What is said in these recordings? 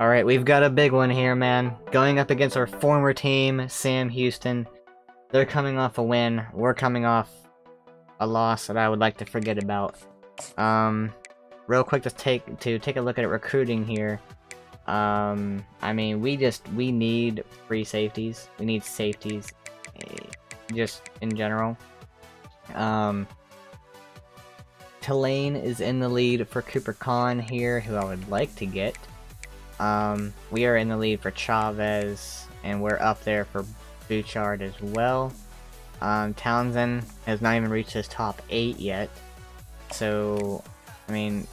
Alright, we've got a big one here, man. Going up against our former team, Sam Houston. They're coming off a win. We're coming off a loss that I would like to forget about. Um, real quick to take to take a look at recruiting here. Um, I mean, we just we need free safeties. We need safeties, eh, just in general. Um, Tulane is in the lead for Cooper Khan here, who I would like to get. Um, we are in the lead for Chavez, and we're up there for Bouchard as well. Um, Townsend has not even reached his top 8 yet. So, I mean,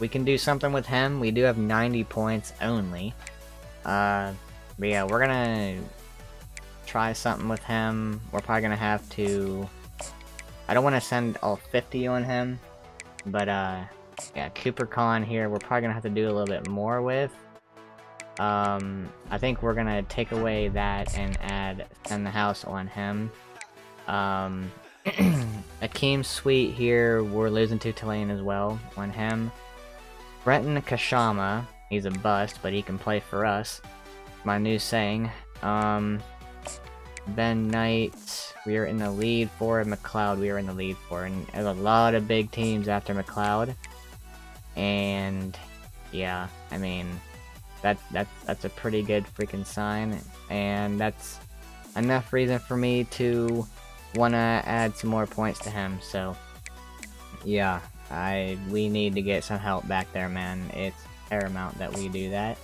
we can do something with him. We do have 90 points only. Uh, but yeah, we're gonna try something with him. We're probably gonna have to... I don't want to send all 50 on him, but uh, yeah, Cooper Khan here, we're probably gonna have to do a little bit more with. Um, I think we're gonna take away that and add send the house on him. Um, Akeem Sweet here, we're losing to Tulane as well on him. Brenton Kashama, he's a bust, but he can play for us. My new saying. Um, Ben Knight, we are in the lead for McLeod, we are in the lead for, and there's a lot of big teams after McLeod. And, yeah, I mean, that, that, that's a pretty good freaking sign, and that's enough reason for me to want to add some more points to him, so, yeah, I, we need to get some help back there, man. It's paramount that we do that.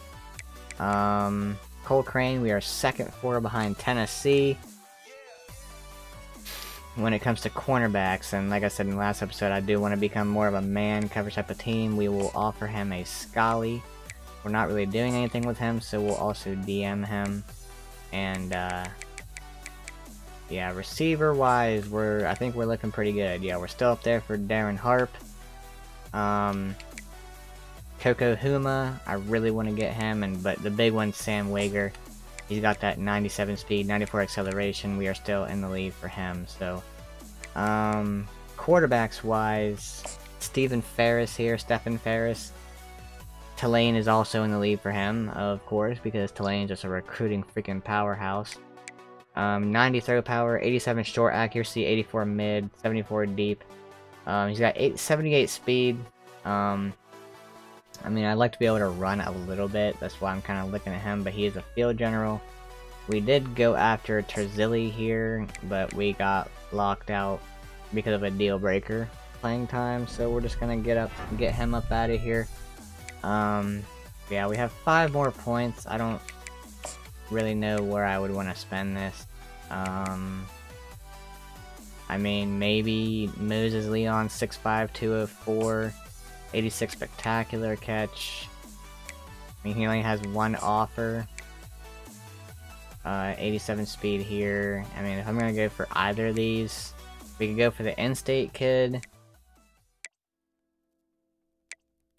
Um, Cole Crane, we are second four behind Tennessee. When it comes to cornerbacks, and like I said in the last episode, I do want to become more of a man cover type of team. We will offer him a Scully. We're not really doing anything with him, so we'll also DM him. And, uh, yeah, receiver-wise, we're I think we're looking pretty good. Yeah, we're still up there for Darren Harp. Um, Coco Huma, I really want to get him, and but the big one, Sam Wager, he's got that 97 speed, 94 acceleration. We are still in the lead for him. So, um, quarterbacks wise, Stephen Ferris here, Stephen Ferris. Tulane is also in the lead for him, of course, because Tulane is just a recruiting freaking powerhouse. Um, 90 throw power, 87 short accuracy, 84 mid, 74 deep. Um, he's got eight, 78 speed. Um, I mean, I'd like to be able to run a little bit. That's why I'm kind of looking at him, but he is a field general. We did go after Terzilli here, but we got locked out because of a deal breaker playing time. So we're just gonna get up, get him up out of here. Um, yeah, we have five more points. I don't really know where I would want to spend this. Um, I mean, maybe Moses Leon 65204, 86 spectacular catch. I mean, he only has one offer. Uh, 87 speed here. I mean, if I'm gonna go for either of these, we could go for the in-state kid.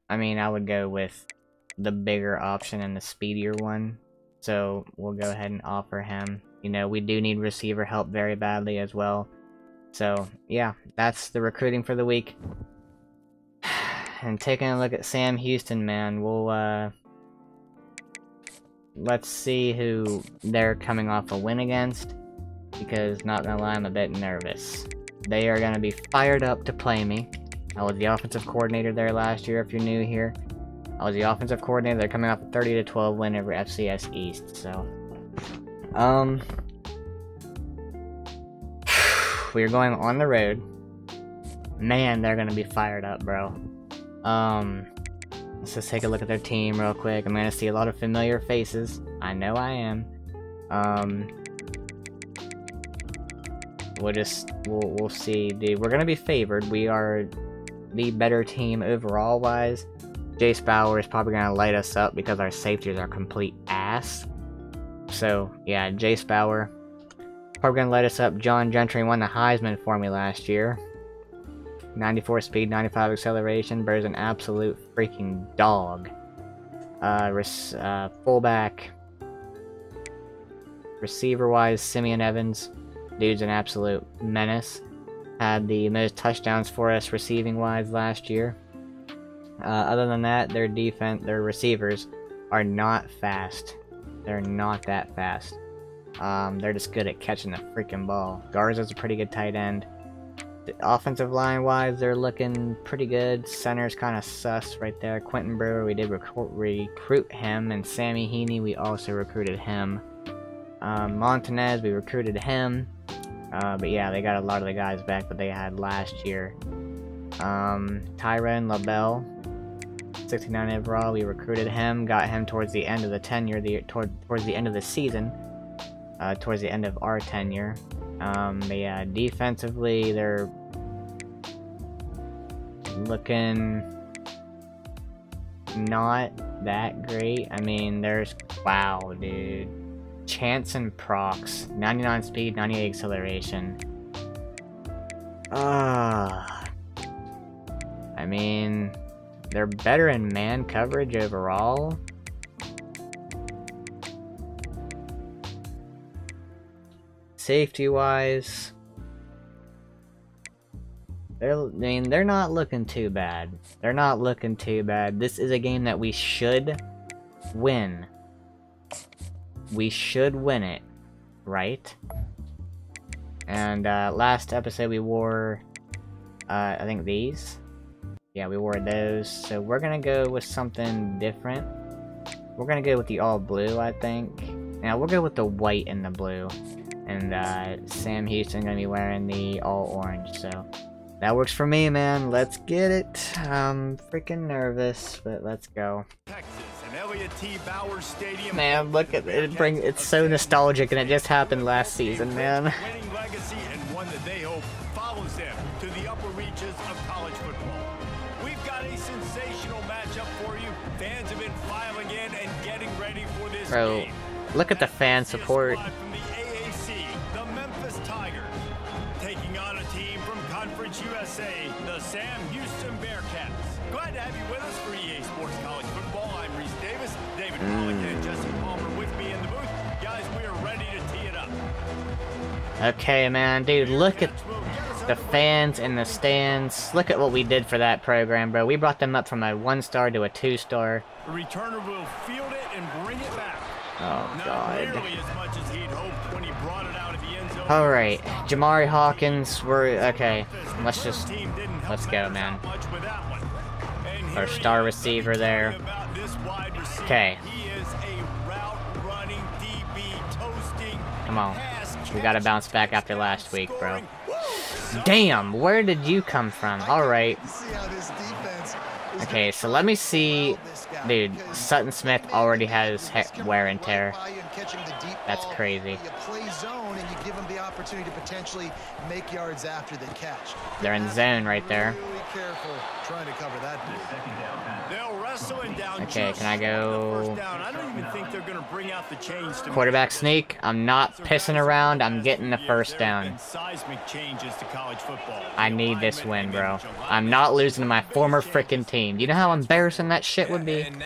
I mean, I would go with the bigger option and the speedier one. So we'll go ahead and offer him. You know, we do need receiver help very badly as well. So, yeah, that's the recruiting for the week. And taking a look at Sam Houston, man, we'll, uh... Let's see who they're coming off a win against. Because, not gonna lie, I'm a bit nervous. They are gonna be fired up to play me. I was the offensive coordinator there last year, if you're new here. I was the offensive coordinator. They're coming off a 30 to 12 win over FCS East, so... Um... we are going on the road. Man, they're gonna be fired up, bro. Um, let's just take a look at their team real quick. I'm gonna see a lot of familiar faces. I know I am. Um, we'll just we'll we'll see. Dude, we're gonna be favored. We are the better team overall wise. Jace Bauer is probably gonna light us up because our safeties are complete ass. So yeah, Jace Bauer probably gonna light us up. John Gentry won the Heisman for me last year. 94 speed, 95 acceleration. Bird's an absolute freaking dog. Uh, uh, fullback. Receiver-wise, Simeon Evans. Dude's an absolute menace. Had the most touchdowns for us receiving-wise last year. Uh, other than that, their defense, their receivers are not fast. They're not that fast. Um, they're just good at catching the freaking ball. Garza's a pretty good tight end. Offensive line wise, they're looking pretty good. Center's kind of sus right there. Quentin Brewer, we did recruit, recruit him, and Sammy Heaney, we also recruited him. Um, Montanez, we recruited him. Uh, but yeah, they got a lot of the guys back that they had last year. Um, Tyron LaBelle, 69 overall, we recruited him, got him towards the end of the tenure, the toward, towards the end of the season, uh, towards the end of our tenure. Um, but yeah, defensively, they're looking not that great. I mean, there's, wow, dude. Chance and Prox, 99 speed, 98 acceleration. Ah. I mean, they're better in man coverage overall. Safety-wise, they're, I mean, they're not looking too bad. They're not looking too bad. This is a game that we should win. We should win it, right? And uh, last episode we wore, uh, I think these. Yeah, we wore those. So we're gonna go with something different. We're gonna go with the all blue, I think. Now we'll go with the white and the blue. And uh, Sam Houston gonna be wearing the all orange, so that works for me, man. Let's get it. I'm freaking nervous, but let's go. Man, look at it. Bring it's so nostalgic, and it just happened last season, man. Bro, look at the fan support. Okay, man, dude, look at the fans in the stands. Look at what we did for that program, bro. We brought them up from a one-star to a two-star. The returner will field it and bring it back. Oh, God. Alright, Jamari Hawkins, we're, okay, let's just, let's go, man. Our star receiver there. Okay. Come on. We gotta bounce back after last week, bro. Damn, where did you come from? Alright. Okay, so let me see... Dude, Sutton Smith already has wear and tear. That's crazy give them the opportunity to potentially make yards after the catch. They're in zone right there. Okay, can I go? Quarterback sneak. I'm not pissing around. I'm getting the first down. I need this win, bro. I'm not losing to my former freaking team. Do you know how embarrassing that shit would be? If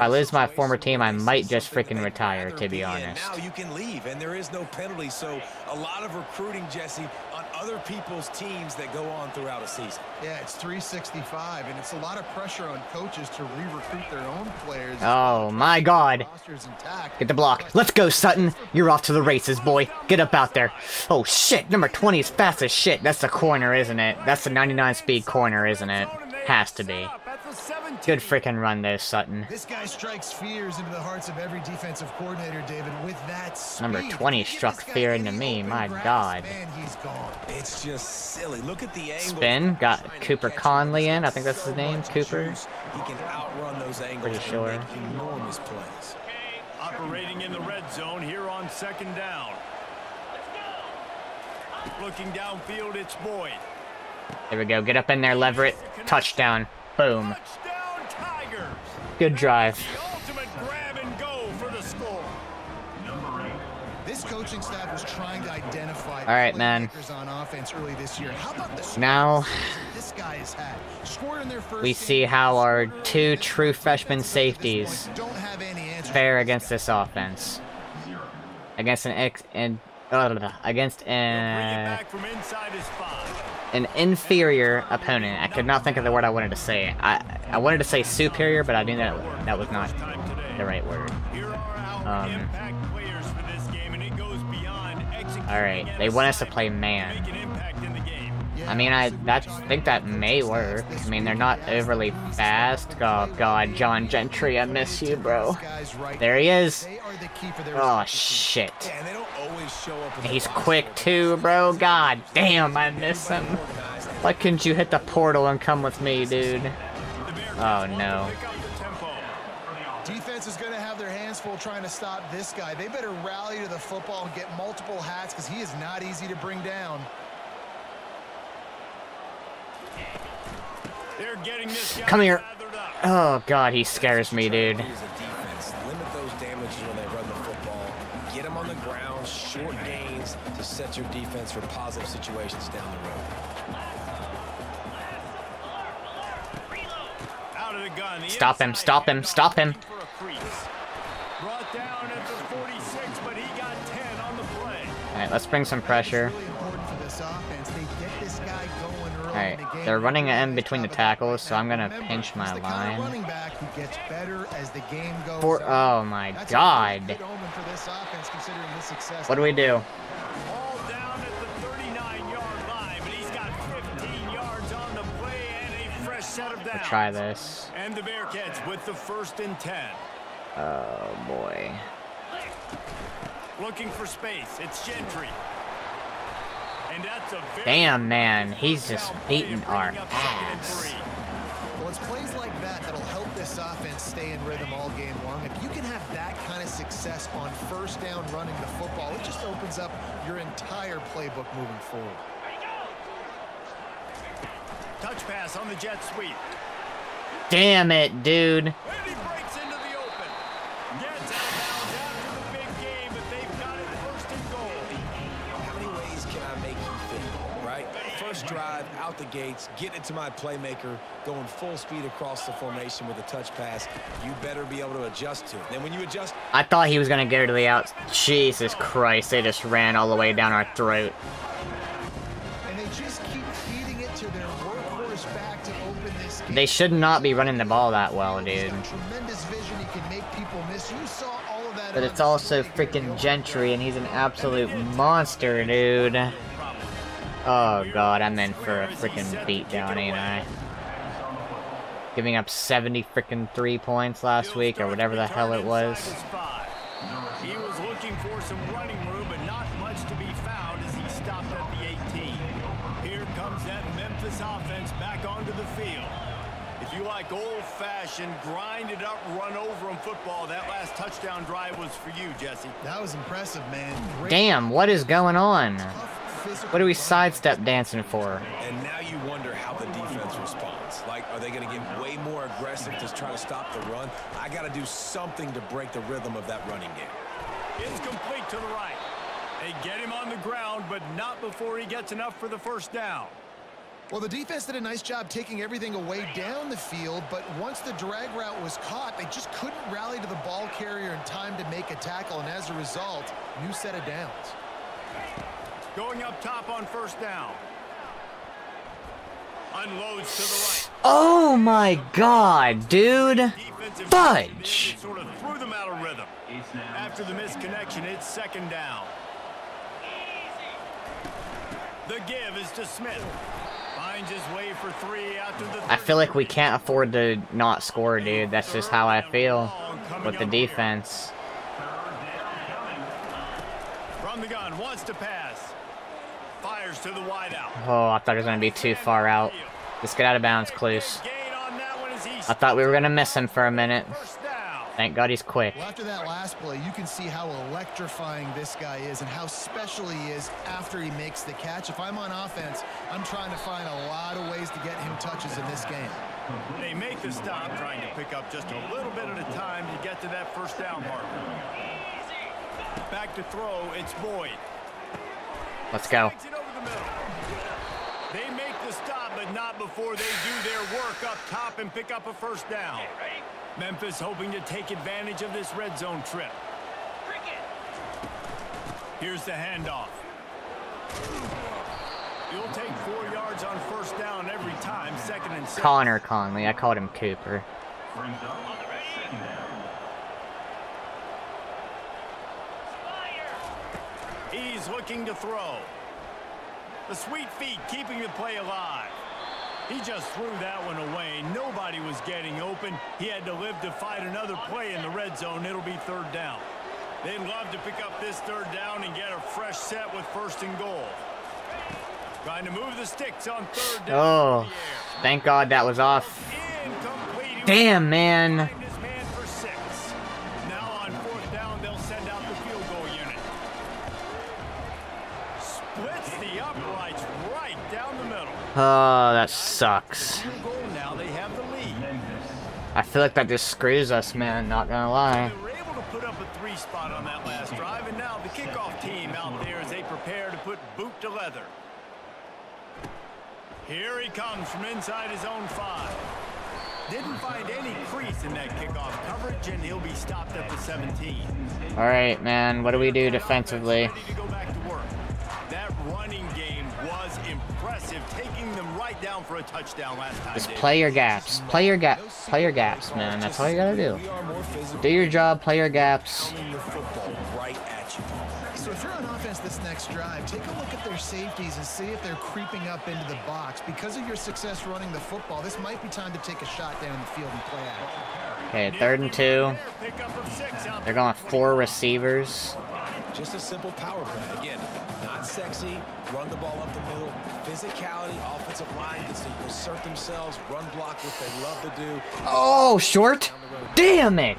I lose my former team, I might just freaking retire, to be honest. Now you can leave, and there is no penalty, so a lot of recruiting, Jesse, on other people's teams that go on throughout a season. Yeah, it's 365, and it's a lot of pressure on coaches to re-recruit their own players. Oh, my God. Get the block. Let's go, Sutton. You're off to the races, boy. Get up out there. Oh, shit. Number 20 is fast as shit. That's the corner, isn't it? That's the 99-speed corner, isn't it? Has to be. Good freaking run there, Sutton. This guy strikes fears into the hearts of every defensive coordinator, David, with that speed. Number 20 struck fear into me, my god. It's just silly. Look at the angle. Spin, got Cooper Conley in. I think that's his name, Cooper. He can outrun those angles Pretty sure. enormous plays. Operating in the red zone here on second down. Looking downfield, it's Boyd. There we go. Get up in there, Leverett. Touchdown. Boom. Good drive. This coaching staff was trying to identify All right, man. Now we see how our two true freshman safeties fare against this offense. Against an ex and uh, against an an inferior opponent. I could not think of the word I wanted to say. I I wanted to say superior, but I knew that that was not the right word. Um, Alright, they want us to play man. I mean, I that's, think that may work. I mean, they're not overly fast. Oh, God, John Gentry, I miss you, bro. There he is. Oh, shit. He's quick, too, bro. God damn, I miss him. Why couldn't you hit the portal and come with me, dude? Oh, no. Defense is going to have their hands full trying to stop this guy. They better rally to the football and get multiple hats because he is not easy to bring down. Come here. Oh, God, he scares me, dude. Gains to set your defense for positive situations down the road. Stop him, stop him, stop him. Alright, let's bring some pressure. Alright, they're running in between the tackles, so I'm gonna pinch my line. For oh my god. What do we do? We'll try this. And the Bearkats with the first and ten. Oh boy. Looking for space. It's Gentry. Damn, man, he's just beating our ass. Well, it's plays like that that'll help this offense stay in rhythm all game long. If you can have that kind of success on first down running the football, it just opens up your entire playbook moving forward. Touch pass on the jet sweep. Damn it, dude. drive out the gates, getting it to my playmaker, going full speed across the formation with a touch pass. You better be able to adjust to it. Then when you adjust... I thought he was going to go to the out. Jesus Christ, they just ran all the way down our throat. They should not be running the ball that well, dude. But it's also freaking Gentry, and he's an absolute monster, dude. Oh god, I'm in for a freaking beatdown, ain't I? Giving up 70 freaking three points last week, or whatever the hell it was. He was looking for some running like old-fashioned, grinded-up, run-over-them football, that last touchdown drive was for you, Jesse. That was impressive, man. Great Damn, what is going on? What are we sidestep dancing for? And now you wonder how the defense responds. Like, are they going to get way more aggressive to try to stop the run? I got to do something to break the rhythm of that running game. It's complete to the right. They get him on the ground, but not before he gets enough for the first down. Well, the defense did a nice job taking everything away down the field, but once the drag route was caught, they just couldn't rally to the ball carrier in time to make a tackle, and as a result, new set of downs. Going up top on first down. Unloads to the right. Oh my god, dude. Fudge. Sort of threw them out of rhythm. After the misconnection, it's second down. The give is to Smith. I feel like we can't afford to not score, dude. That's just how I feel with the defense. From the gun, wants to pass. Fires to the wideout. Oh, I thought it was going to be too far out. Just get out of bounds, Cluse. I thought we were going to miss him for a minute. Thank God he's quick. Well, after that last play, you can see how electrifying this guy is and how special he is after he makes the catch. If I'm on offense, I'm trying to find a lot of ways to get him touches in this game. They make the stop, trying to pick up just a little bit at a time to get to that first down marker. Back to throw, it's Boyd. Let's go. They make the stop, but not before they do their work up top and pick up a first down. Memphis hoping to take advantage of this red zone trip. Here's the handoff. You'll take four yards on first down every time, second and six. Connor Conley. I called him Cooper. He's looking to throw. The sweet feet keeping the play alive. He just threw that one away. Nobody was getting open. He had to live to fight another play in the red zone. It'll be third down. They'd love to pick up this third down and get a fresh set with first and goal. Trying to move the sticks on third down. Oh, thank God that was off. Damn, man. Oh, that sucks. Field goal now, they have the lead. I feel like that just screws us, man. Not gonna lie. They were able to put up a three spot on that last drive, and now the kickoff team out there as they prepare to put boot to leather. Here he comes from inside his own five. Didn't find any crease in that kickoff coverage, and he'll be stopped at the 17. All right, man. What do we do defensively? Impressive, taking them right down for a touchdown last time. Just play your gaps. Play your gap. Play your gaps, man. That's all you gotta do. We are more physical. Do your job. Play your gaps. Coming the football right at you. So if you're on offense this next drive, take a look at their safeties and see if they're creeping up into the box. Because of your success running the football, this might be time to take a shot down the field and play action. Okay, third and two. Pickup of six out They're going four receivers. Just a simple power play. Again, not sexy. Run the ball up the middle. Physicality. Offensive line gets to assert themselves. Run block, which they love to do. Oh, short. Damn it.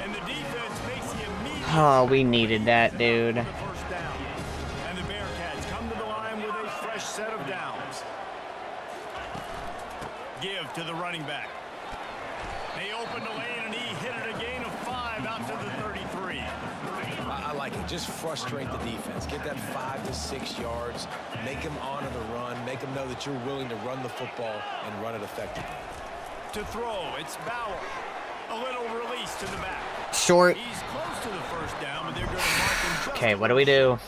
And the defense makes the immediate Oh, we needed that, dude. the first down. And the Bearkats come to the line with a fresh set of downs. Give to the running back. They open the lane Just frustrate the defense. Get that five to six yards. Make them honor the run. Make them know that you're willing to run the football and run it effectively. To throw, it's Bauer. A little release to the back. Short. He's close to the first down, but they're going to mark him Okay, what do we do?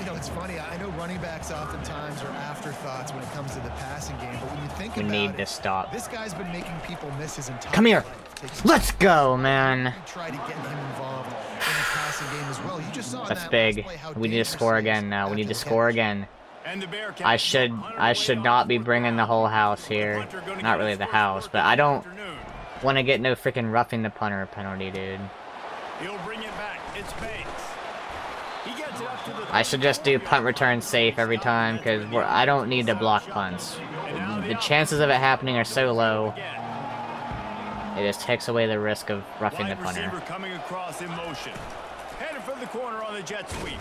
You know, it's funny. I know running backs oftentimes are afterthoughts when it comes to the passing game, but when you think We about need it, to stop. this guy's been making people miss his entire Come here. life. Let's go, man. Try to get him involved in the passing game as well. You just saw That's that big. last play how We need to score again now. We need to score again. And the Bearkats I should I should not be bringing the whole house here. Not really the house, but I don't want to get no freaking roughing the punter penalty, dude. He'll bring it back. It's Banks. He gets it up to the I should just do punt return safe every time because I don't need to block punts. The chances of it happening are so low. It just takes away the risk of roughing the punter. Receiver coming across in motion. Headed for the corner on the jet sweep.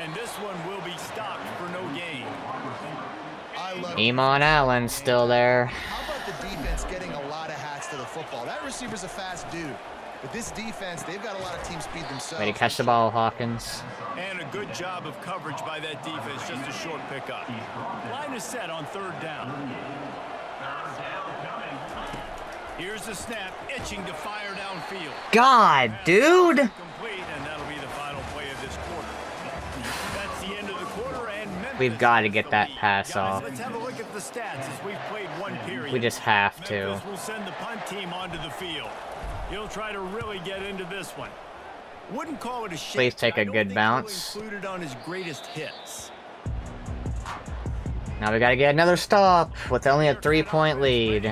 And this one will be stopped for no gain. I love Emon Allen still there. How about the defense getting a lot of hats to the football? That receiver's a fast dude. But this defense, they've got a lot of team speed themselves. Way to catch the ball, Hawkins. And a good job of coverage by that defense. Just a short pickup. Line is set on third down. Here's the snap, itching to fire downfield. God, dude! Complete, We've got to get that pass off. Let's have a look at the stats as we've played one period. We just have to. Will send the punt team onto the field. He'll try to really get into this one. Wouldn't call it a shake. Please take a good bounce. he'll include it on his greatest hits. Now we gotta get another stop with only a three-point lead.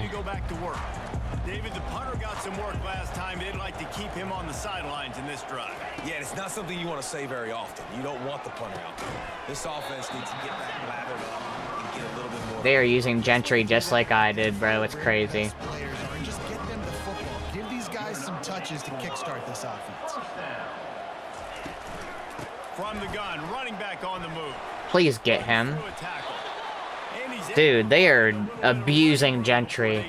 Something you want to say very often. You don't want the punter out there. This offense needs to get back lathered up and get a little bit more. They are using Gentry just like I did, bro. It's crazy. Players are, and just get them the football. Give these guys some touches to kickstart this offense. From the gun, running back on the move. Please get him. Through a tackle. And he's Dude, they are abusing Gentry.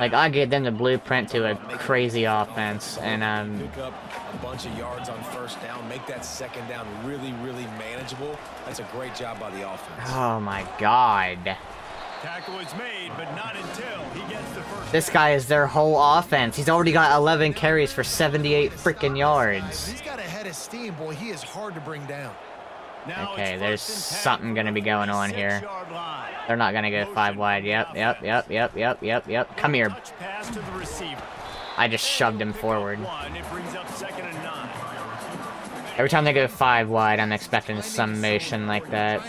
Like, I gave them the blueprint to a crazy offense, and, um, Pick up a bunch of yards on first down. Make that second down really, really manageable. That's a great job by the offense. oh my god. Tackle is made, but not until he gets the first. This guy is their whole offense. He's already got 11 carries for 78 freaking yards. He's got a head of steam, boy. He is hard to bring down. Okay, there's first and 10 something gonna be going on here. They're not gonna go five wide. Yep, yep, yep, yep, yep, yep, yep. Come here. Touch pass to the receiver. I just shoved him forward. One. It brings up second and nine. Every time they go five wide, I'm expecting some motion like that.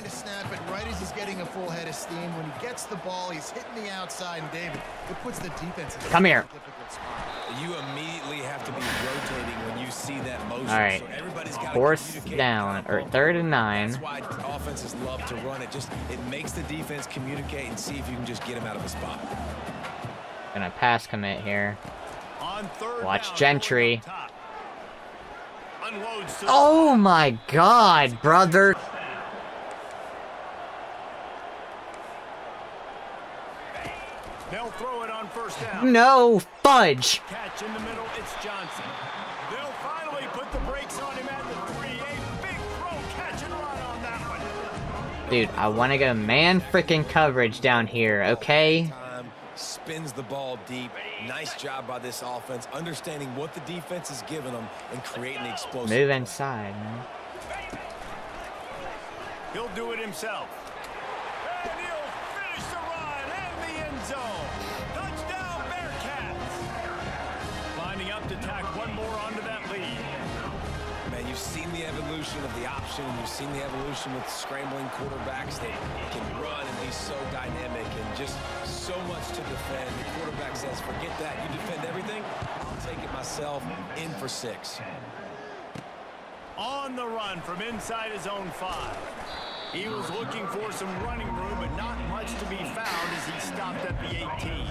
Of steam. When he gets the ball, he's hitting the outside, and David, it puts the defense in a Come here. spot. You immediately have to be rotating when you see that motion. All right. So everybody's gotta Fourth down, or third and nine. That's why offenses love to run it. Just it makes the defense communicate and see if you can just get him out of a spot. Gonna pass commit here. On third Watch down, Gentry. up top. Unloads to oh the Oh my god, brother. They'll throw it on first down. No fudge. Catch in the middle, it's Johnson. They'll finally put the brakes on him at the three. A big throw, catch and run on that one. Dude, I want to go man freaking coverage down here, okay? Spins the ball deep. Nice job by this offense, understanding what the defense is giving them and creating the explosive. Move inside, man. He'll do it himself. And he'll finish the run and the end zone. Of the. You've seen the evolution with scrambling quarterbacks that can run and be so dynamic and just so much to defend. The quarterback says, forget that. You defend everything. I'll take it myself. In for six. On the run from inside his own five. He was looking for some running room, but not much to be found as he stopped at the 18.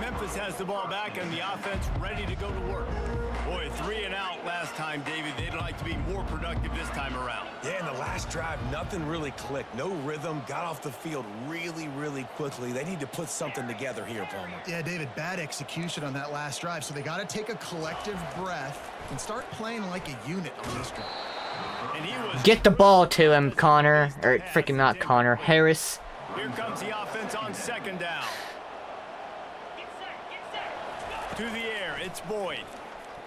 Memphis has the ball back and the offense ready to go to work. Boy, three and out last time, David. They'd like to be more productive this time around. Yeah, in the last drive, nothing really clicked. No rhythm. Got off the field really, really quickly. They need to put something together here, Palmer. Yeah, David, bad execution on that last drive, so they got to take a collective breath and start playing like a unit on this drive. And he was Get the ball to him, Connor. Or freaking not Connor, Harris. Here comes the offense on second down. To the air, it's Boyd.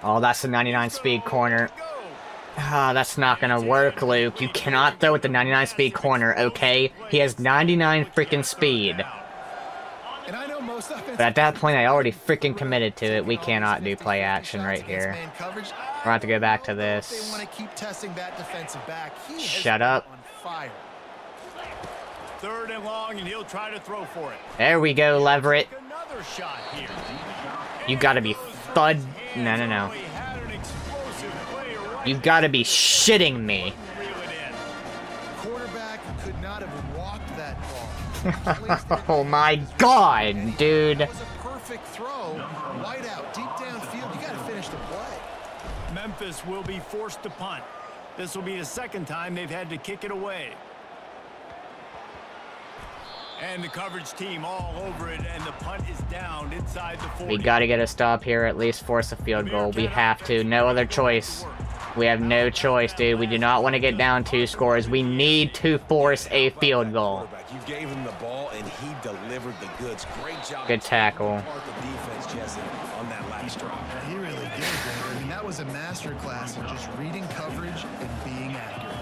Oh, that's the 99 speed corner. Ah, that's not gonna work, Luke. You cannot throw with the 99 speed corner, okay? He has 99 freaking speed. And I know most offensive But at that point, I already freaking committed to it. We cannot do play action right here. We're gonna have to go back to this. keep that back. Shut up. On fire. Third and long, and he'll try to throw for it. There we go, Leverett. Another shot here. You gotta be thud. No, no, no. He had an explosive play right You gotta be shitting me. Oh my god, dude. It was a perfect throw. Wide out, deep downfield. You got to finish the play. Memphis will be forced to punt. This will be the second time they've had to kick it away. And the coverage team all over it, and the punt is down inside the 40. We gotta get a stop here, at least force a field goal. We have to. No other choice. We have no choice, dude. We do not want to get down two scores. We need to force a field goal. Quarterback, You gave him the ball, and he delivered the goods. Great job. Good tackle. The defense, Jesse, on that last drive. He really did, I mean, that was a masterclass in just reading coverage and being accurate.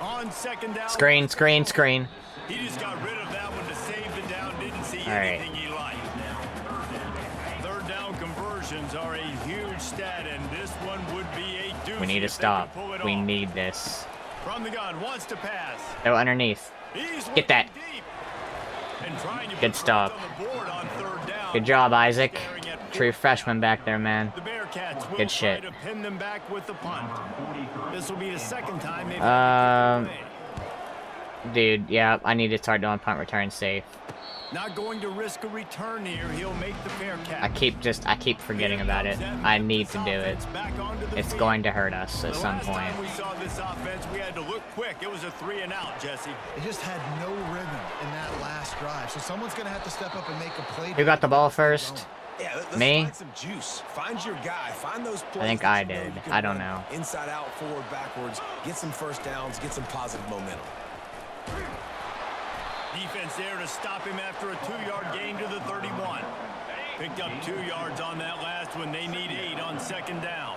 On second down. Screen, screen, screen. He just got rid of that one to save the down. Didn't see All right. anything he liked. Third down conversions are a huge stat, and this one would be a doozy We need to stop. could pull it We need this. From the gun, wants to pass. Go underneath. Get that. looking deep. And trying to Good stop. points on the board on third down. Good job, Isaac. True freshman back there, man. The Bearkats will Good shit. try to pin them back with the punt. This will be the second time they've Um, had to kick it away. Dude, yeah, I need to start doing punt return safe. Not going to risk a return here. He'll make the Bearkats. I keep just, I keep forgetting about it. I need to do it. It's going to hurt us at The some point. time we saw this offense, we had to look quick. It was a three and out, Jesse. It just had no rhythm in that last drive. So someone's going to have to step up and make a play. Who got the ball first? Yeah, Me? find some juice. Find your guy. Find those plays. think I did. I don't know. Inside out, forward, backwards. Get some first downs. Get some positive momentum. Defense there to stop him after a two-yard gain to the 31. Picked up two yards on that last one. They need eight on second down.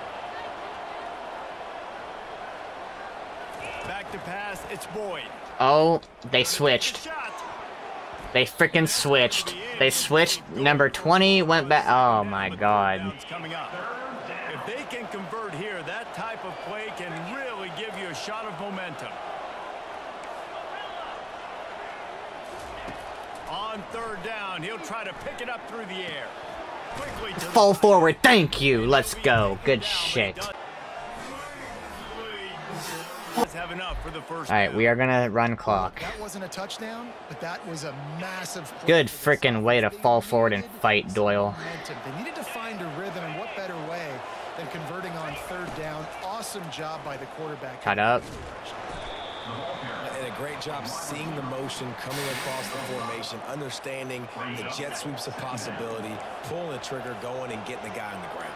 Back to pass. It's Boyd. Oh, they switched. They freaking switched. They switched. Number 20 went back. Oh my god. If they can convert here, that type of play can really give you a shot of momentum. On third down, he'll try to pick it up through the air. Quickly Fall forward. Thank you. Let's go. Good shit. Does have enough for the first Alright, we are gonna run clock. That wasn't a touchdown, but that was a massive Good for the frickin' Saints. way to fall forward and fight, Doyle. They needed to find a rhythm, and what better way than converting on third down? Awesome job by the quarterback. Cut up. And a great job seeing the motion coming across the formation, understanding the jet sweeps of possibility, pulling the trigger, going and getting the guy on the ground.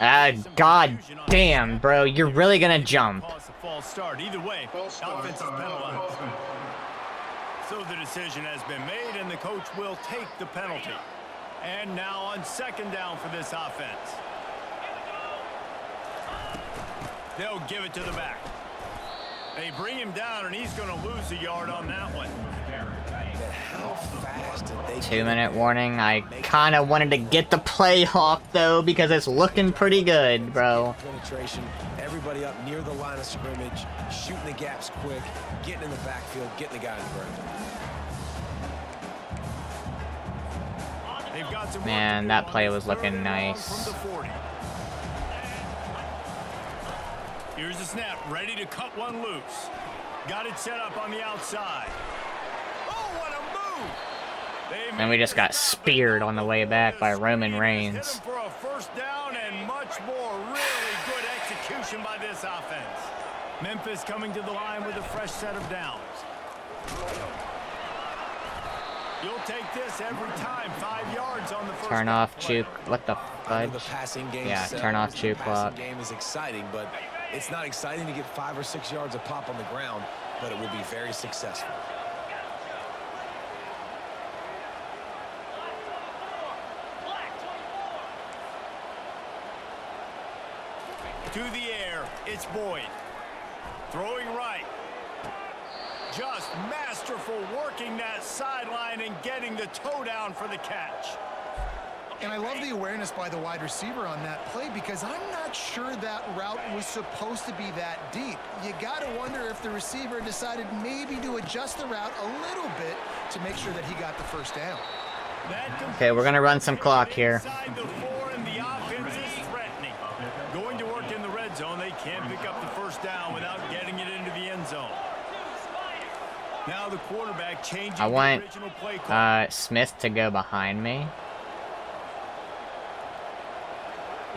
Ah, god damn, bro. You're really gonna jump. False start. Either way, offense is penalized. So the decision has been made, and the coach will take the penalty. And now on second down for this offense. They'll give it to the back. They bring him down, and he's going to lose a yard on that one. How fast did they Two minute warning. I kinda wanted to get the play hawk though because it's looking pretty good, bro. Penetration, everybody up near the line of scrimmage, shooting the gaps quick, getting in the backfield, getting the guy on the ground. They've got some work Man, that play was third looking and long nice. Here's the snap, ready to cut one loose. Got it set up on the outside. Oh, what a move! They And we just got speared on the way back by Roman He Reigns. for a first down and much more. Really good execution by this offense. Memphis coming to the line with a fresh set of downs. You'll take this every time. Five yards on the first Turn off play. juke. What the I fudge? the passing game Yeah, turn off the chew passing clock. game is exciting, but it's not exciting to get five or six yards of pop on the ground, but it will be very successful. To the air, it's Boyd. Throwing right. Just masterful working that sideline and getting the toe down for the catch. And I love the awareness by the wide receiver on that play because I'm not sure that route was supposed to be that deep. You got to wonder if the receiver decided maybe to adjust the route a little bit to make sure that he got the first down. Okay, we're gonna run some clock here. The four, and the offense is threatening. Going to work in the red zone, they can't pick up the first down without getting it into the end zone. Now the quarterback changing I want, the original play call. Uh, Smith to go behind me.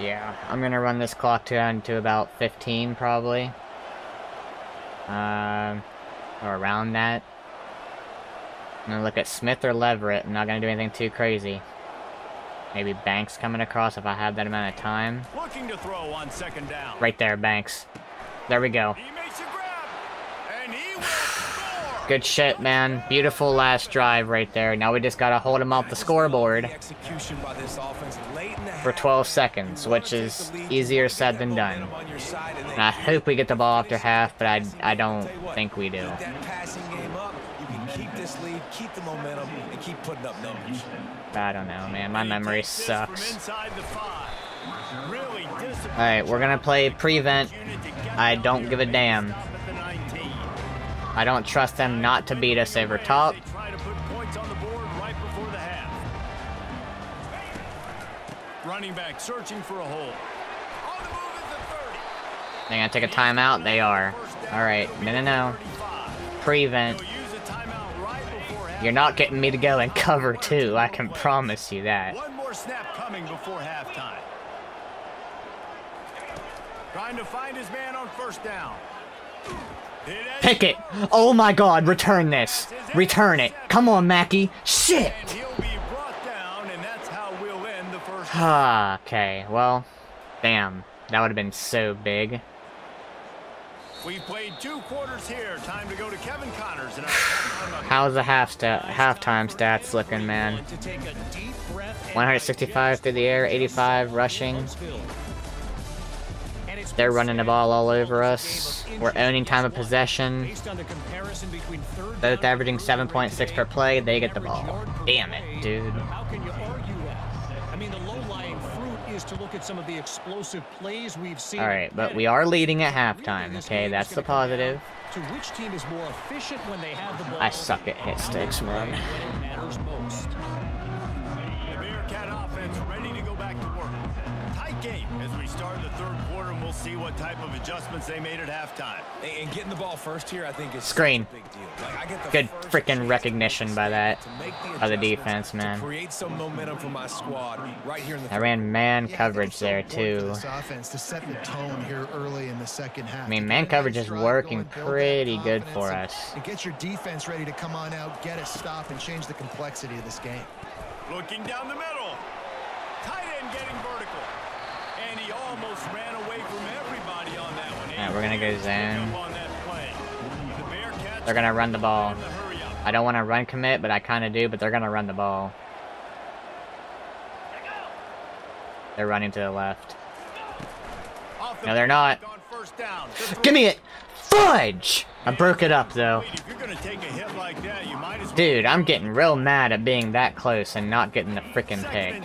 Yeah, I'm gonna run this clock down to about 15 probably. Um, or around that. I'm gonna look at Smith or Leverett. I'm not gonna do anything too crazy. Maybe Banks coming across if I have that amount of time. Looking to throw on second down. Right there, Banks. There we go. Good shit, man. Beautiful last drive right there. Now we just gotta hold him off the scoreboard for 12 seconds, which is easier said than done. and I hope we get the ball after half, but I, I don't think we do. I don't know, man. My memory sucks. Alright, we're gonna play prevent. I don't give a damn. I don't trust them not to beat us over top. They try to put points on the board right before the half. Running back searching for a hole. On the move is the 30. They're gonna take a timeout? They are. Alright, no, no, no. Prevent. They'll use a timeout right before half. You're not getting me to go and cover two, I can promise you that. One more snap coming before halftime. Trying to find his man on first down. Pick it! Oh my god, return this! Return it! Come on, Mackie! Shit! And he'll be brought down, and that's how we'll end the first. Okay, well, damn. That would have been so big. We played two quarters here. Time to go to Kevin Connors and our halftime update. How's the half sta halftime stats looking, man? To take a deep breath and 165 through the air, 85 rushing. And it's They're running the ball all over us. We're owning time of possession. Based on the comparison between third Both averaging 7.6 per play. They get the ball. Damn it, dude. How can you argue that? I mean, the low-lying fruit is to look at some of the explosive plays we've seen. Alright, but we are leading at halftime, okay? That's the positive. To which team is more efficient when they have the ball? I suck at hit sticks, man. Tight game as we start the third quarter, and we'll see what type of adjustments they made at halftime. And, and getting the ball first here, I think is Screen. a big deal. Like, I get the Good freaking recognition by that to by the defense, man. create some momentum for my squad right here in the I ran man Yeah, coverage so there too. This offense to set the tone here early in the second half. I mean, man get a nice coverage is working going, build that pretty good for us. And get your defense ready to come on out, get a stop, and change the complexity of this game. Looking down the middle. Tight end getting vertical. And he almost ran away from everybody on that one. Alright, we're gonna go zone. up on that play. The Bearkats They're gonna run the ball. in the hurry up. I don't want to run commit, but I kind of do, but they're going to run the ball. They're running to the left. No, they're not. on first down. The Give me it! Fudge! I broke it up, though. If you're gonna take a hit like that, you might as well Dude, I'm getting real mad at being that close and not getting the freaking pick.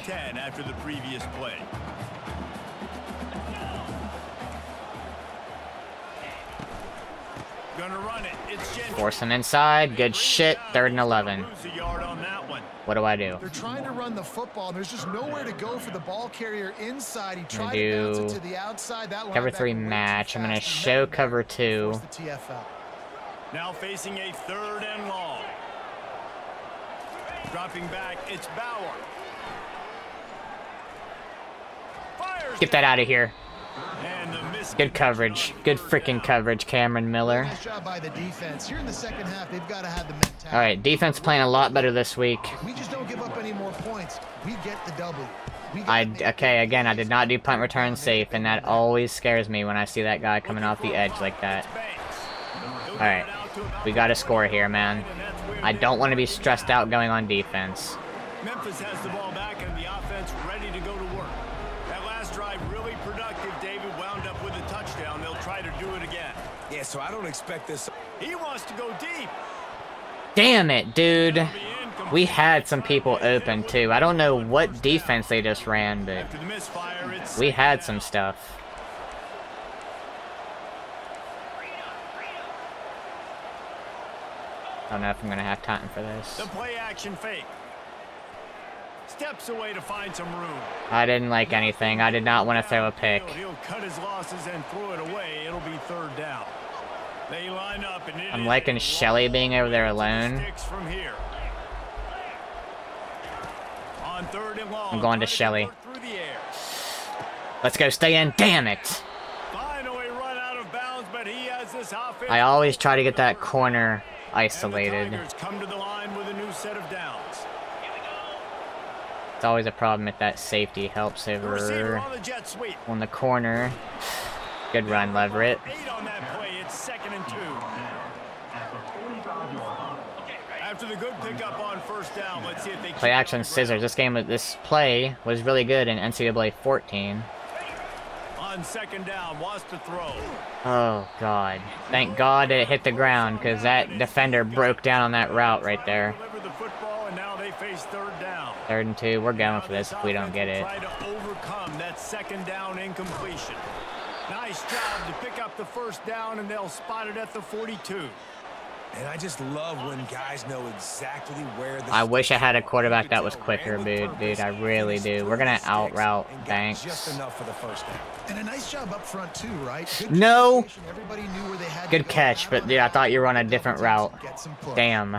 Him inside. Good shit. Third and 11. Lose a yard on that one. What do I do? They're trying to run the football, there's just nowhere to go for the ball carrier inside. He gonna tried to bounce it to the outside. That Cover linebacker three way too match. I'm gonna show cover two. Forced the TFL. Now facing a third and long. Dropping back, it's Bauer. Fires Get that out of here. And the miss Good coverage. Good freaking coverage, Cameron Miller. Nice job by the defense. Here in the second half, they've got to have the mentality. Alright, defense playing a lot better this week. We just don't give up any more points. We get the W. I okay again. I did not do punt return safe, and that always scares me when I see that guy coming off the edge like that. Alright, we got to score here, man. I don't want to be stressed out going on defense. Memphis has the ball back so I don't expect this. He wants to go deep. Damn it, dude. We had some people open too. I don't know what defense they just ran, but After the misfire, it's we had some stuff. I don't know if I'm gonna have time for this. the play action fake. Steps away to find some room. I didn't like anything. I did not want to throw a pick. He'll cut his losses and throw it away. It'll be third down. I'm liking Shelly being over there alone. From here. On third and long, I'm going to trying Shelley. work through the air. Let's go, stay in. Damn it! Finally run out of bounds, but he has this. I always try to get that corner isolated. Tigers come to the line with a new set of downs. It's always a problem if that safety helps over on the corner. Good run, Leverett. Eight on that play. It's second and two. After the good pickup on first down, let's see if they Play action it on the scissors. This game, this play was really good in NCAA 14. On second down, wants to throw. Oh god. Thank God it hit the ground because that defender broke down on that route right there. Deliver the football, and now they face third and two. We're going for this if we don't get it. Try to overcome that second down incompletion. Nice job to pick up the first down, and they'll spot it at the 42. And I just love when guys know exactly where the I wish I had a quarterback that was quicker, dude. Dude, I really do. We're gonna out route and Banks. Just enough for the first down. And a nice job up front too, right? Good No. Everybody knew where they had to Good go. catch, but dude, I thought you were on a different route. Get some push. Damn.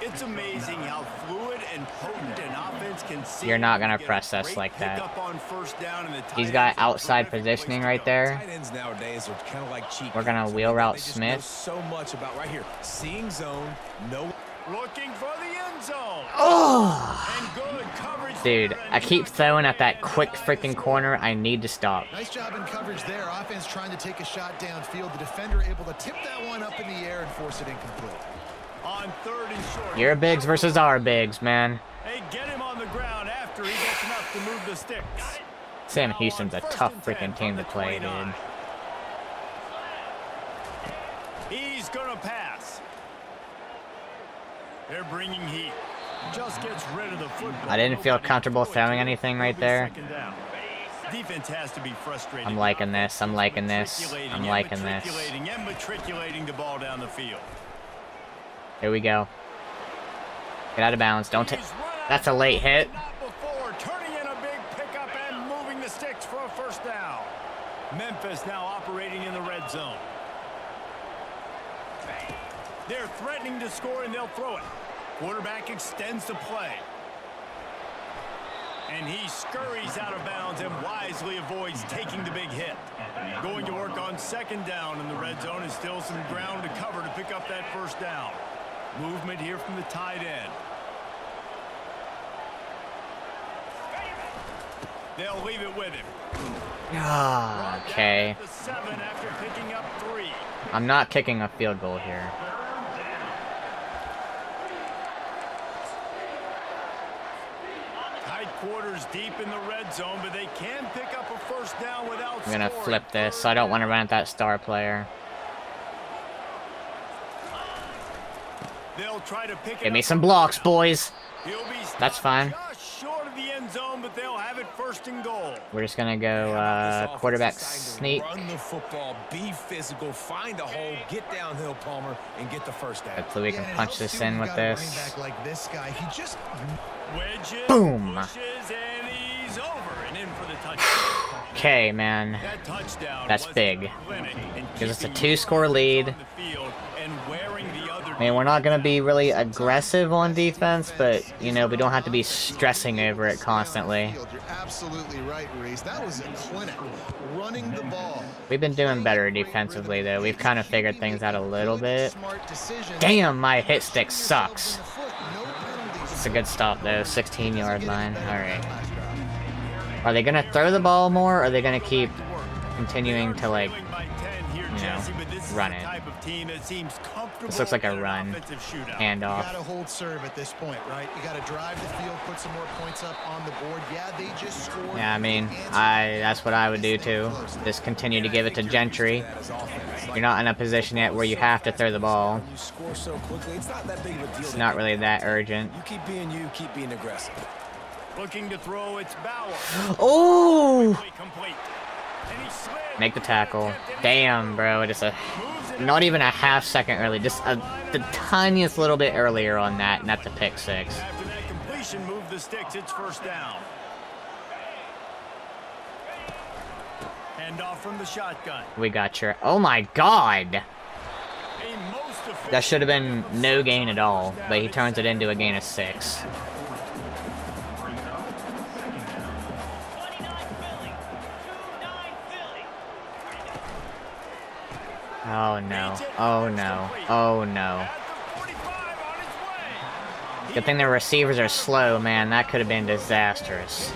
It's amazing how fluid and potent an offense can seem. You're not gonna press us like that. pickup on first down, and the He's tight got ends have a outside positioning right there. Nowadays are kind of like cheat We're gonna wheel route Smith. So much about right here, seeing zone, know Looking for the end zone. Oh! And good coverage. Dude, I keep throwing at that quick freaking corner. I need to stop. Nice job in coverage there. Offense trying to take a shot downfield. The defender able to tip that one up in the air and force it incomplete. On third and short. Your bigs versus our bigs, man. Hey, get him on the ground after he gets enough to move the sticks. Sam Houston's a tough freaking team to play, dude. He's gonna pass. They're bringing heat. Just gets rid of the football. I didn't feel comfortable throwing anything right there. Defense has to be frustrated. I'm liking this, I'm liking this, I'm and liking this. matriculating and matriculating the ball down the field. Here we go. Get out of bounds. Don't take. That's a late hit. Before, turning in a big pickup and moving the sticks for a first down. Memphis now operating in the red zone. They're threatening to score and they'll throw it. Quarterback extends the play. And he scurries out of bounds and wisely avoids taking the big hit. Going to work on second down in the red zone is still some ground to cover to pick up that first down. Movement here from the tight end. They'll leave it with him. Ah, okay. Down to the seven after picking up three. I'm not kicking a field goal here. Tight quarters deep in the red zone, but they can pick up a first down without I'm gonna flip this. I don't want to run at that star player. They'll try to pick it Give me up some from blocks, the boys. He'll That's fine. Short of the end zone, but they'll have it first and goal. We're just gonna go uh, quarterback sneak. Run the football, be physical, find a hole, get downhill, Palmer, and get the first down. Hopefully we can and it punch this in with you've got a this. like this guy, he just Wedges, Boom. pushes, and he's over and in for the touchdown. Okay, man. That touchdown That's big. clinic in Gives us a two-score the lead. on the field and wearing the other I mean, we're not gonna be really aggressive on defense, but you know, we don't have to be stressing over it constantly. You're absolutely right, Reese. That was a clinic. Running the ball. We've been doing better defensively though. We've kind of figured things out a little bit. Damn, my hit stick sucks. It's a good stop though, 16 yard line. Alright. Are they gonna throw the ball more, or are they gonna keep continuing to like Trailing by 10 here, you know, run it. Type of team that seems comfortable This looks like a run. offensive shootout. You handoff? gotta hold serve at this point, right? You gotta drive the field, put some more points up on the board. Yeah, they just scored. Yeah, I mean, I that's what I would do too. Just continue to give it to Gentry. You're not in a position yet where you have to throw the ball. You score so quickly, it's not that big of a deal. It's not really that urgent. You keep being you, keep being aggressive. Looking to throw, it's Bauer. Oh! Quickly complete. And he slid. Make the tackle. Damn, bro. Just a Moves it not even a half second early. Just a the tiniest little bit earlier on that, and that's a pick six. After that completion, move the sticks. It's first down. Hand off from the shotgun. We got your. Oh my God! A most efficient That should have been no gain at all, but he turns it into a gain of six. Oh no. Oh no. Oh no. The 45 on its way. Good thing the receivers are slow, man. That could have been disastrous.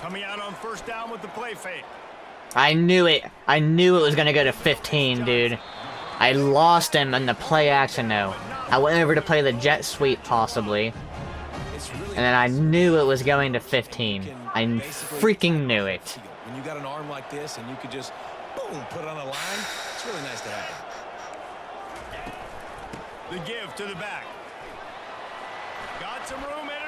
Coming out on first down with the play fake. I knew it. I knew it was gonna go to 15, dude. I lost him in the play action though. I went over to play the jet sweep possibly, and then I knew it was going to 15. I freaking knew it. When you got an arm like this and you could just boom put on a line, it's really nice to have. The give to the back. Got some room, entered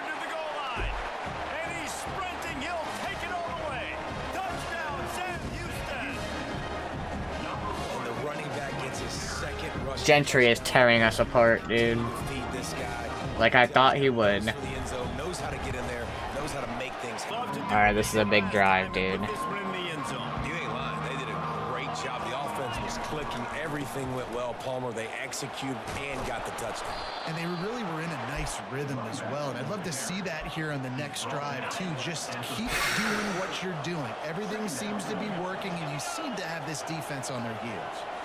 Gentry is tearing us apart, dude. Feed this guy. Like I thought he would. The end zone knows how to get in there, knows how to make things happen. Love to do Alright, this is a big drive, dude. This one in the end zone. You ain't lying. They did a great job. The offense was clicking. Everything went well. Palmer, they executed and got the touchdown. And they really were in a nice rhythm as well. And I'd love to see that here on the next drive, too. Just keep doing what you're doing. Everything seems to be working, and you seem to have this defense on their heels.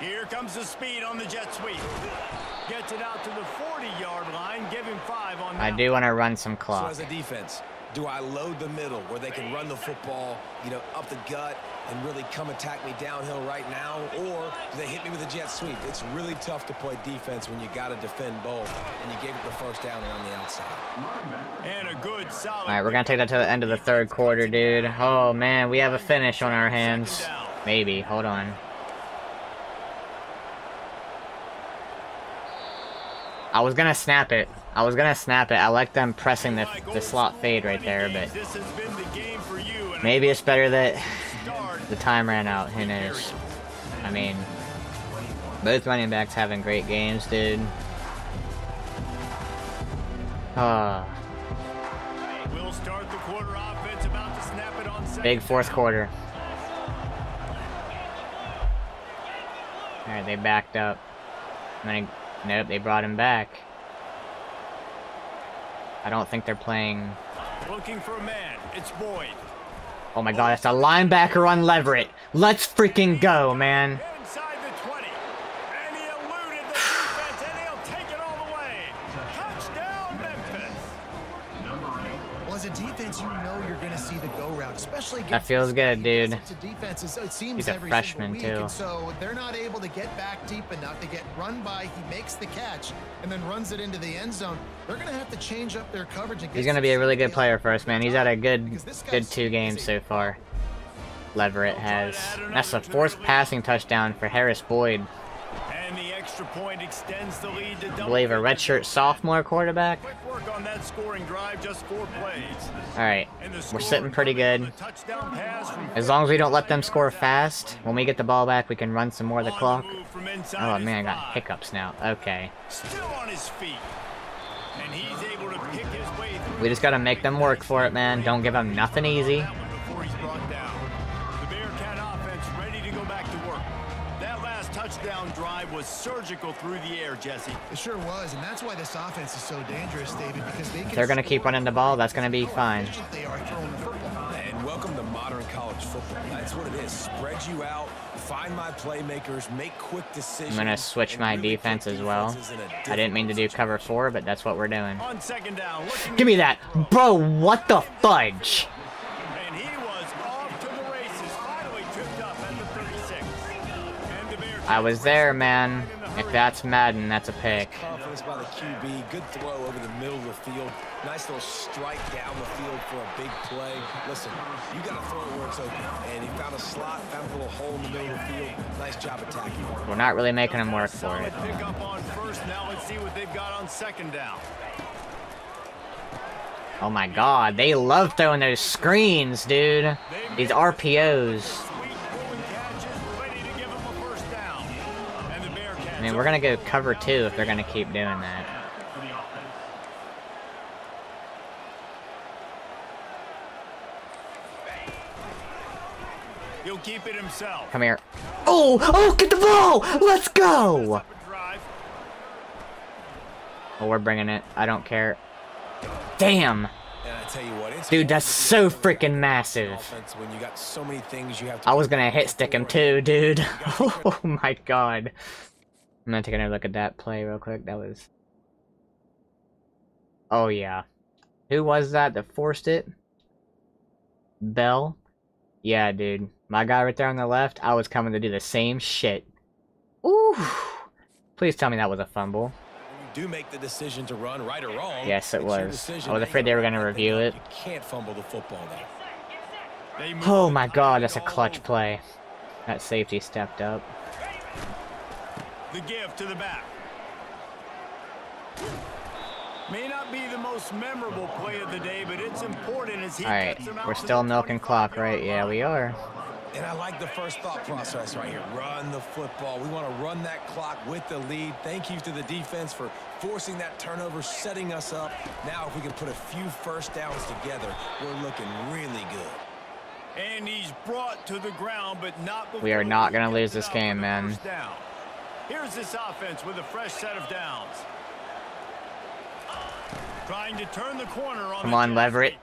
Here comes the speed on the jet sweep. Gets it out to the 40-yard line. Give him five on that. I do want to run some So clock. as a defense, do I load the middle where they can run the football, you know, up the gut and really come attack me downhill right now? Or do they hit me with a jet sweep? It's really tough to play defense when you got to defend both. And you gave it the first down on the outside. And a good solid. Alright, we're gonna take that to the end of the third quarter, dude. Oh man, we have a finish on our hands. Maybe, hold on. I was gonna snap it. I was gonna snap it. I like them pressing the, the slot fade right there, but maybe it's better that the time ran out. Who knows? I mean, both running backs having great games, dude. On big fourth quarter. Alright, they backed up. I'm gonna, nope, they brought him back. I don't think they're playing. Looking for a man. It's Boyd. Oh my god, it's a linebacker on Leverett. Let's freaking go, man. Especially That feels good, dude. defensive defenses. It seems He's a freshman, week, too. So they're not able to get back deep enough to get run by. He makes the catch and then runs it into the end zone. They're going to have to change up their coverage. He's gonna be a really good player for us, man. He's had a good, good two games so far. Leverett has. That's the fourth passing touchdown for Harris Boyd. Extra point extends the lead to I believe a redshirt sophomore quarterback. Work on that scoring drive, just four plays. Alright, we're sitting pretty good. with a touchdown pass from As long as we don't let them score fast, when we get the ball back, we can run some more of the clock. move from inside Oh man, I got hiccups now. Okay. Still on his feet. And he's able to pick his way. We just gotta make them work for it, man. Don't give them nothing easy. Touchdown drive was surgical through the air, Jesse. It sure was, and that's why this offense is so dangerous, David, because they can They're gonna keep running the ball, that's gonna be fine. They are throwing the football. And welcome to modern college football. That's what it is. Spread you out, find my playmakers, make quick decisions. I'm gonna switch my defense as well. defenses in a I didn't mean to do cover four, but that's what we're doing. On second down, Give me that. Bro, what the fudge? I was there, man. If that's Madden, that's a pick. Confidence by the QB. Good throw over the middle of the field. Nice little strike down the field for a big play. Listen, you got to throw it where it's open. And he found a slot, found a little hole in the middle of the field. Nice job attacking. We're not really making him work for Solid it. pick up on first. Now let's see what they've got on second down. Oh my god, they love throwing those screens, dude. These RPOs. I mean, we're gonna go cover two if they're gonna keep doing that. He'll keep it himself. Come here. Oh, oh, get the ball! Let's go! Up a drive. Oh, we're bringing it. I don't care. Damn! And I tell you what, Dude, that's so freaking massive. offense when you got so many things you have to I was gonna hit stick him too, dude. Oh my god. I'm gonna take another look at that play real quick. That was. Oh yeah. Who was that that forced it? Bell? Yeah, dude. My guy right there on the left, I was coming to do the same shit. Ooh. Please tell me that was a fumble. You do make the decision to run, right or wrong. Yes, it was. I was afraid they were gonna review it. You can't fumble the football there. Oh my god, that's a clutch play. That safety stepped up. The give to the back. May not be the most memorable play of the day, but it's important as he Alright, gets we're still the milking clock, right? Yeah, we are. And I like the first thought process right here. Run the football. We want to run that clock with the lead. Thank you to the defense for forcing that turnover, setting us up. Now, if we can put a few first downs together, we're looking really good. And he's brought to the ground, but not before We are not gonna lose this game, man. first down. Here's this offense with a fresh set of downs. Trying to turn the corner on Come on, Leverett.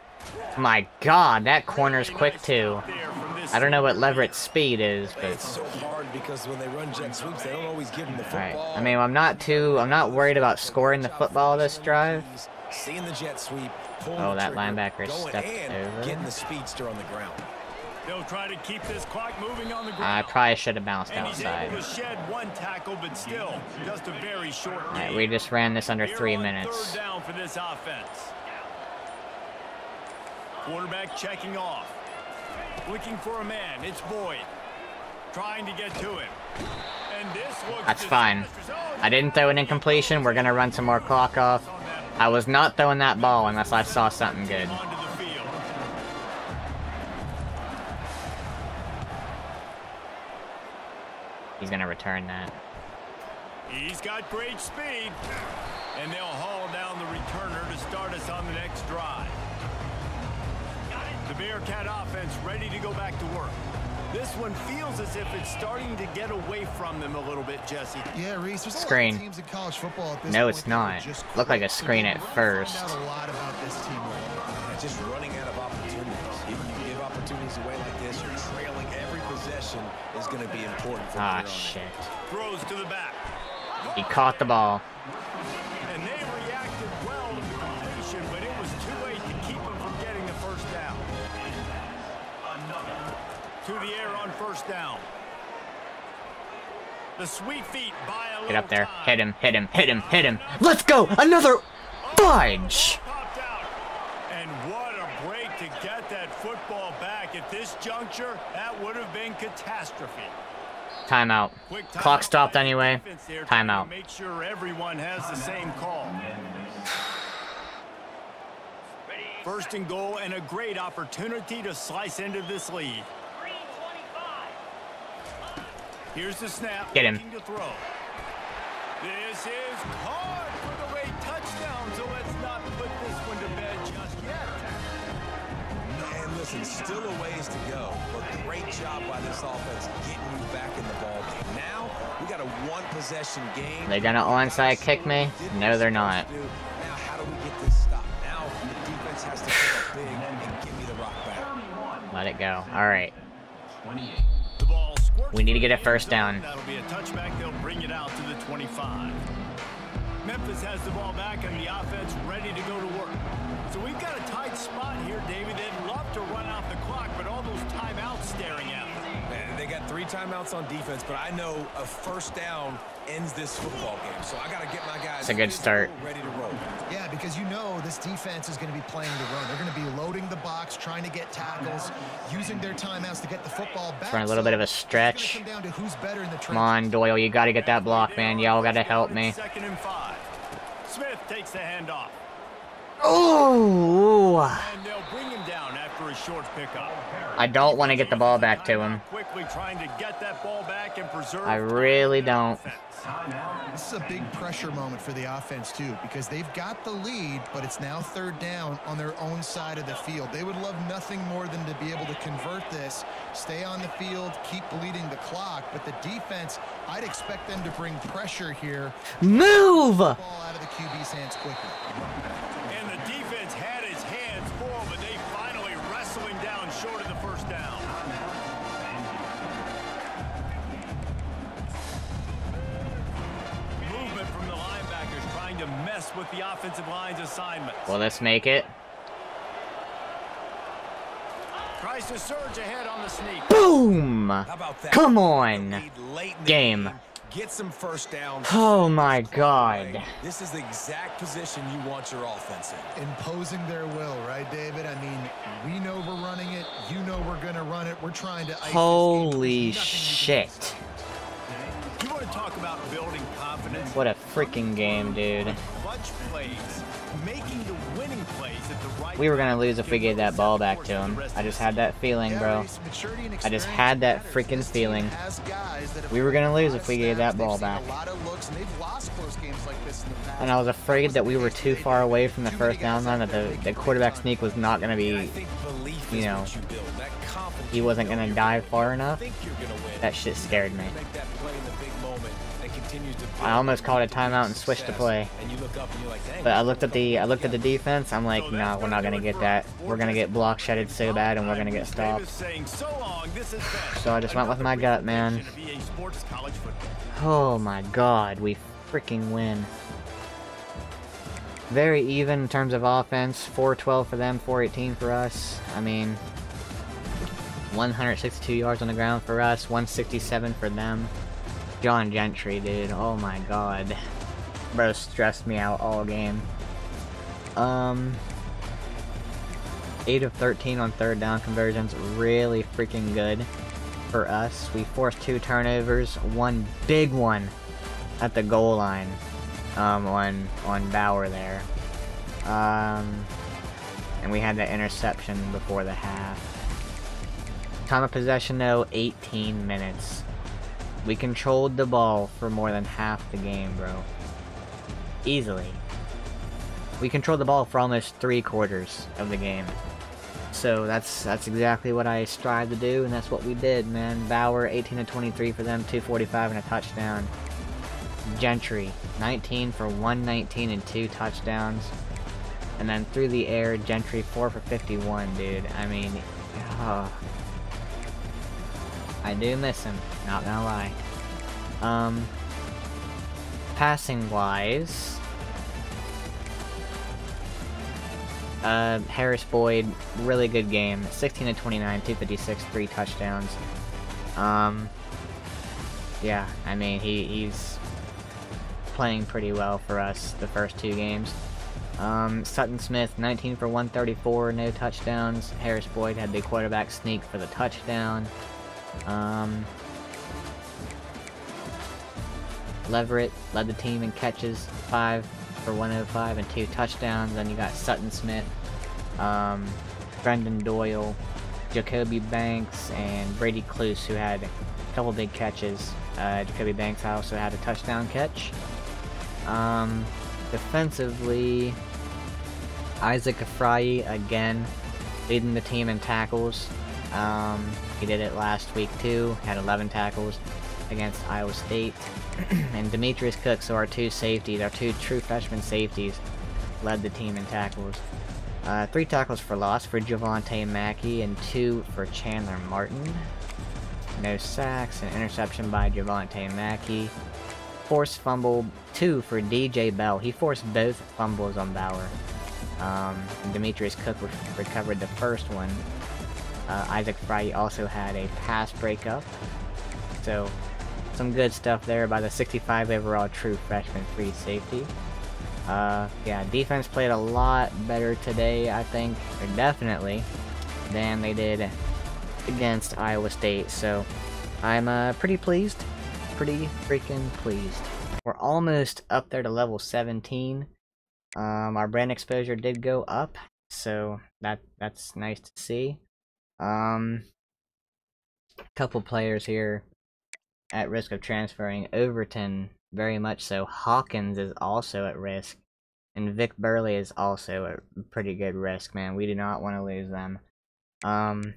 My god, that corner's Really quick too. stop there from this I don't know what. Leverett's speed is, It's but so hard because when they run jet sweeps, they don't always give them the Alright. football. I mean, I'm not too. I'm not worried about scoring the football this drive. Seeing the jet sweep, Oh, that linebacker going stepped and over. getting the speedster on the ground. They'll try to keep this clock moving on the ground. I probably should have bounced and outside. shed one tackle, but still, just a very short Alright, we just ran this under Here three minutes. Third down for this offense. Quarterback checking off. Looking for a man. It's Boyd. Trying to get to him. And this That's fine. I didn't throw an incompletion. We're gonna run some more clock off. I was not throwing that ball unless I saw something good. Onto the field. He's gonna return that. He's got great speed. And they'll haul down the returner to start us on the next drive. The Bearkat offense ready to go back to work. This one feels as if it's starting to get away from them a little bit, Jesse. Yeah, Reese, there's a Screen. lot of teams in college football at this No, it's that not. are just Looked like a screen at first. Out a lot about this team. Just running out of is going to be important for Ah, shit. Throws to the back. He caught the ball. And they reacted well to the completion, but it was too late to keep them from getting the first down. To the air on first down. The sweet feet buy a Get up there. time. Hit him, hit him, hit him, hit him. Let's go! Another fudge! And what a break to get that football back. At this juncture, that would have been catastrophe. Timeout. Quick timeout Clock stopped anyway. defense there, trying to Timeout. Make sure everyone has the same call. First and goal and a great opportunity to slice into this lead. Here's the snap. Get him. To throw. This is caught listen, still a ways to go, but great job by this offense getting you back in the ball game. Now we got a one possession game. They gonna onside kick me? No, they're not. Now how do we get this stopped? Now the defense has to come up big and give me the rock back. Let it go. Alright. The ball squirts We need to get a first down. That'll be a touchback. They'll bring it out to the 25. Memphis has the ball back and the offense ready to go to work. So we've got a tight spot here, David. They'd love to run out the clock, but all those timeouts staring at them. They got three timeouts on defense, but I know a first down ends this football game. So I got to get my guys It's a good start. ready to roll. Yeah, because you know this defense is going to be playing the run. They're going to be loading the box, trying to get tackles, using their timeouts to get the football back. Run a little bit of a stretch. come down to who's better in the Come on, Doyle. You gotta get that block, man. Y'all gotta help me. Second and five. Smith takes the handoff. Oh! And they'll bring him down after a short pickup. I don't want to get the ball back to him. Quickly trying to get that ball back and preserve. I really don't. This is a big pressure moment for the offense, too, because they've got the lead, but it's now third down on their own side of the field. They would love nothing more than to be able to convert this, stay on the field, keep bleeding the clock. But the defense, I'd expect them to bring pressure here, Move! ball out of the QB's hands quickly. To mess with the offensive line's assignments. Will this make it? Tries to surge ahead on the sneak. Boom! How about that? Come on! Late Game. Get some first downs. Oh my god. This is the exact position you want your offense in. Imposing their will, right, David? I mean, we know we're running it. You know we're going to run it. We're trying to ice this game. Holy There's nothing you can shit. You want to talk about building confidence? What a freaking game, dude. Clutch plays, making the winning plays at the right We were gonna lose if we gave that ball back to him. I just had that feeling, bro. Reese, maturity and I just had that freaking feeling. has guys that have We were gonna lose if we gave that ball back. A lot of looks, and they've lost close games like this in the past. And I was afraid that we were too far away from the first down line that the, the quarterback sneak was not gonna be you know, what you build. That confidence he wasn't gonna dive far enough. think you're gonna win. That shit scared me. I almost called a timeout and switched to play. And you look up and you're like, dang. But I looked at the I looked at the defense. I'm like, no, nah, we're not gonna get that. We're gonna get block shedded so bad, and we're gonna get stopped. So I just went with my gut, man. Oh my god, we freaking win. Very even in terms of offense. 412 for them, 418 for us. I mean, 162 yards on the ground for us, 167 for them. John Gentry, dude. Oh my god. Bro stressed me out all game. Um, 8 of 13 on third down conversions. Really freaking good for us. We forced two turnovers. One big one at the goal line um, on, on Bauer there. Um, and we had that interception before the half. Time of possession though, 18 minutes. We controlled the ball for more than half the game, bro. Easily. We controlled the ball for almost three quarters of the game. So that's that's exactly what I strive to do, and that's what we did, man. Bauer, 18 to 23 for them, 245 and a touchdown. Gentry, 19 for 119 and two touchdowns. And then through the air, Gentry, 4 for 51, dude. I mean, oh, I do miss him, not gonna lie. Um, passing wise, uh, Harris Boyd, really good game. 16 to 29, 256, three touchdowns. Um, yeah, I mean, he, he's playing pretty well for us the first two games. Um, Sutton Smith, 19 for 134, no touchdowns. Harris Boyd had the quarterback sneak for the touchdown. Um, Leverett led the team in catches, 5 for 105 and 2 touchdowns. Then you got Sutton Smith, um, Brendan Doyle, Jacoby Banks, and Brady Cluse, who had a couple big catches. Uh, Jacoby Banks also had a touchdown catch. Um, defensively, Isaac Afrayi again leading the team in tackles. Um, he did it last week too, had 11 tackles against Iowa State. and Demetrius Cook, so our two safeties, our two true freshman safeties, led the team in tackles. Uh, three tackles for loss for Javante Mackey and two for Chandler Martin. No sacks, an interception by Javante Mackey. Forced fumble, two for DJ Bell. He forced both fumbles on Bauer. Um, Demetrius Cook recovered the first one uh, Isaac Fry also had a pass breakup. So, some good stuff there by the 65 overall true freshman free safety. Uh, yeah, defense played a lot better today, I think, or definitely, than they did against Iowa State. So, I'm uh, pretty pleased. Pretty freaking pleased. We're almost up there to level 17. Um, our brand exposure did go up, so that that's nice to see. Um, couple players here at risk of transferring. Overton, very much so. Hawkins is also at risk. And Vic Burley is also a pretty good risk, man. We do not want to lose them. Um,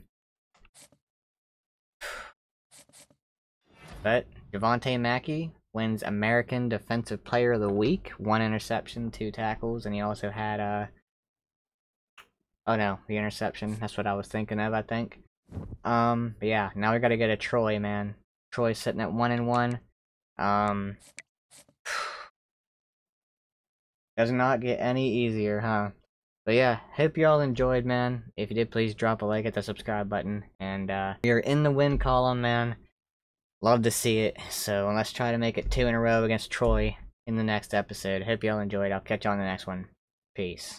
but Javante Mackey wins American Defensive Player of the Week. One interception, two tackles, and he also had a uh, Oh no, the interception. That's what I was thinking of, I think. Um, but yeah, now we gotta get a Troy, man. Troy's sitting at one and one. Um, does not get any easier, huh? But yeah, hope y'all enjoyed, man. If you did, please drop a like, hit the subscribe button, and uh, you're in the win column, man. Love to see it. So let's try to make it two in a row against Troy in the next episode. Hope y'all enjoyed. I'll catch you on the next one. Peace.